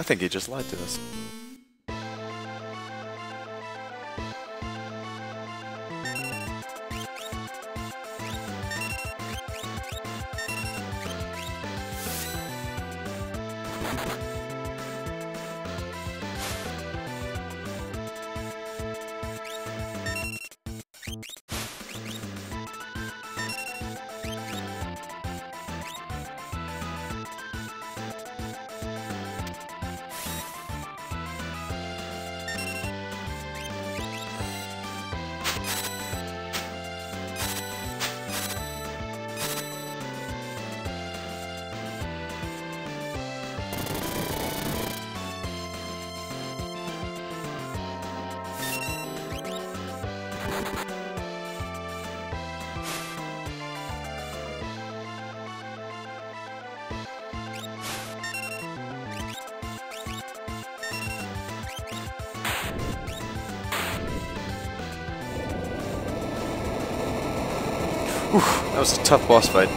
I think he just lied to us. Was a tough boss fight.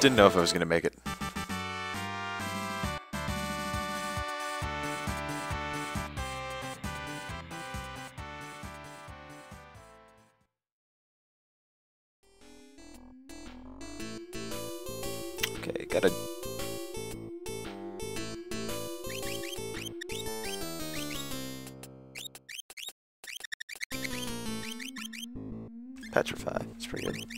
Didn't know if I was going to make it. Okay, gotta... Petrify, it's pretty good.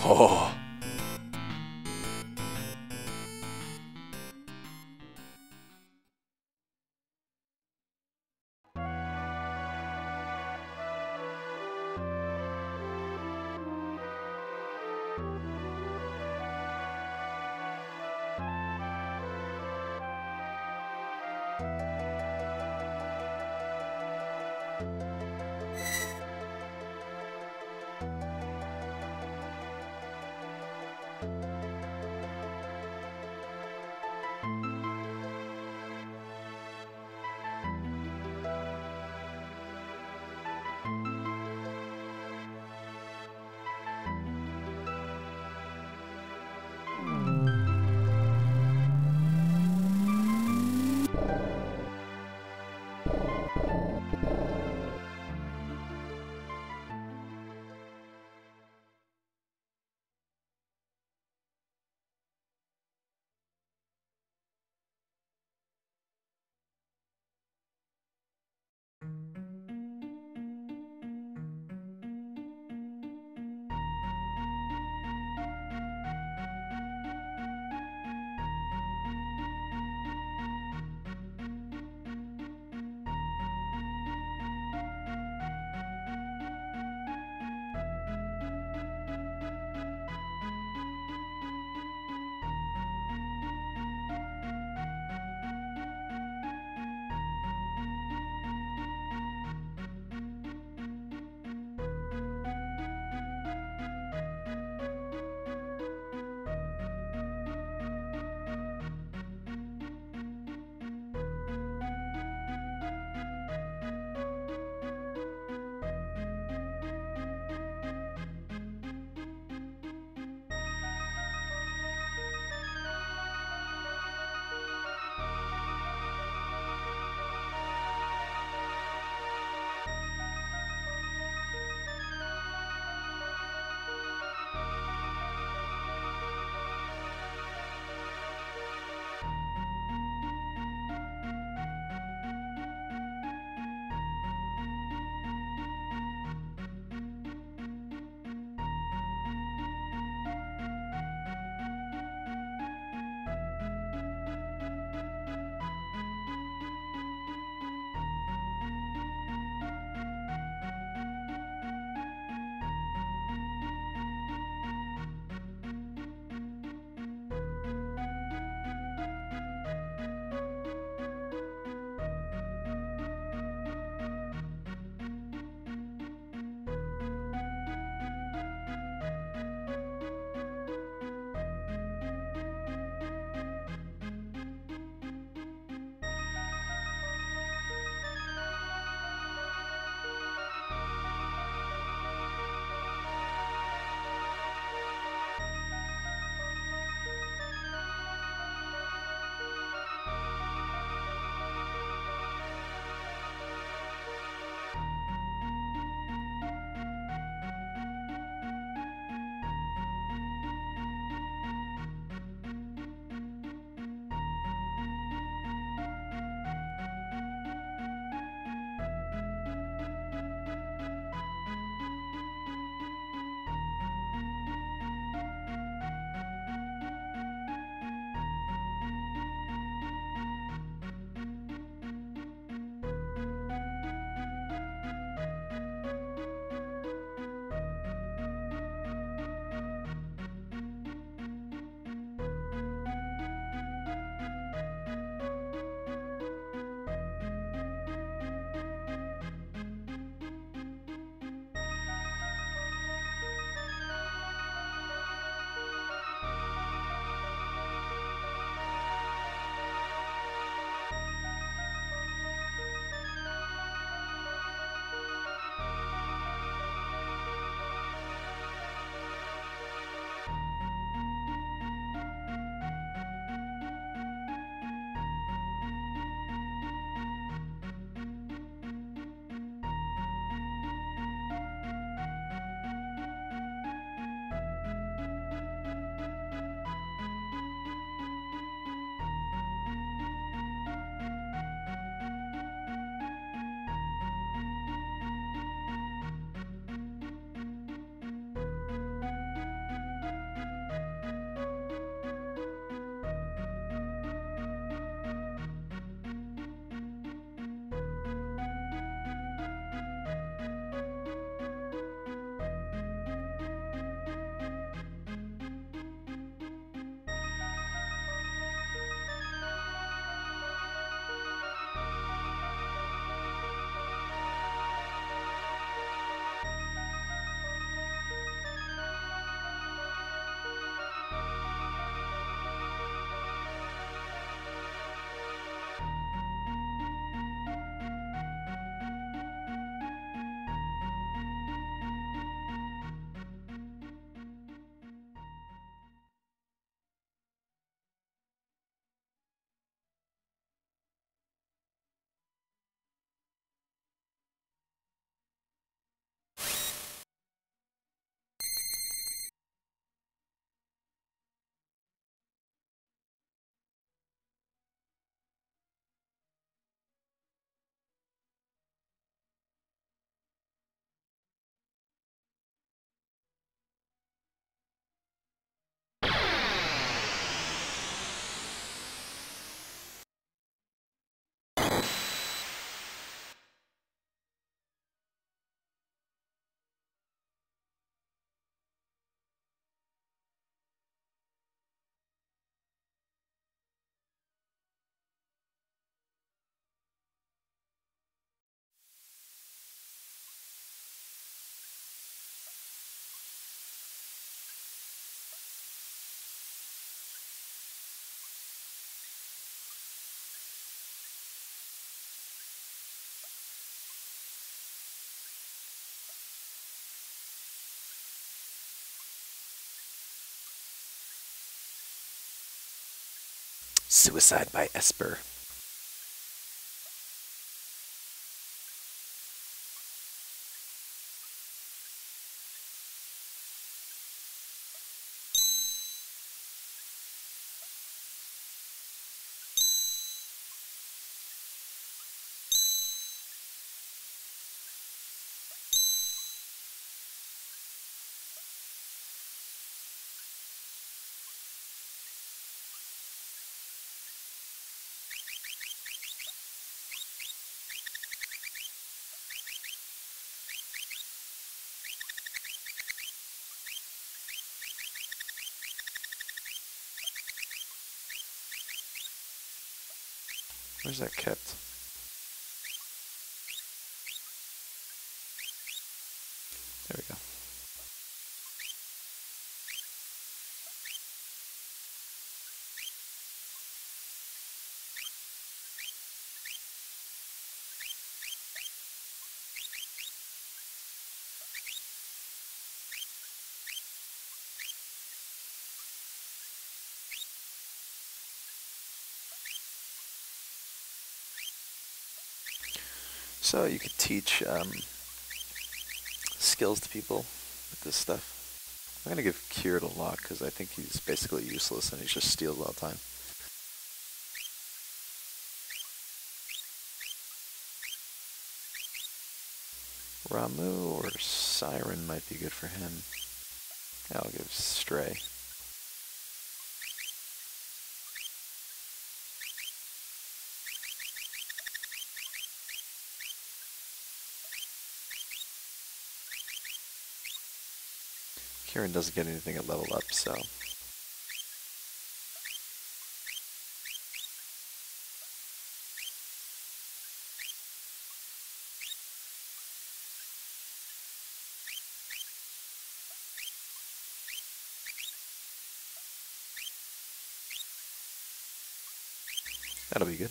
ほううん。Suicide by Esper. Where's that kept? So you could teach um, skills to people with this stuff. I'm gonna give Kirin a Locke because I think he's basically useless and he just steals all the time. Ramuh or Siren might be good for him. I'll give Stray. Kirin doesn't get anything at level up, so... That'll be good.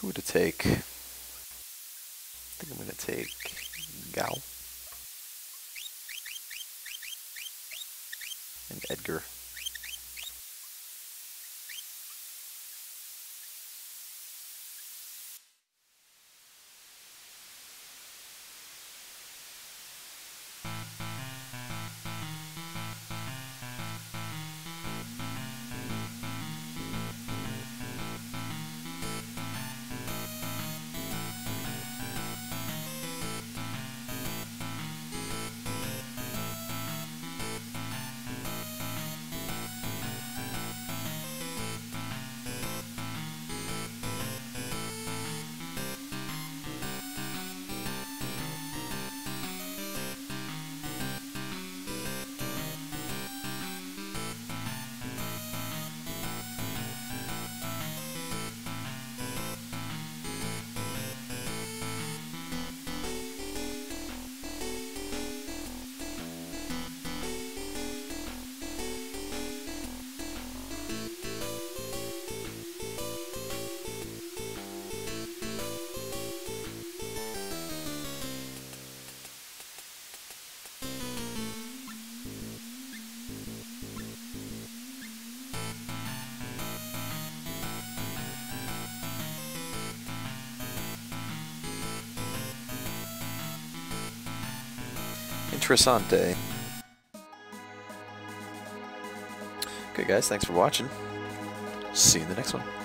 Who to take? I think I'm going to take Gau. And Edgar. Interessante. Okay, guys, thanks for watching. See you in the next one.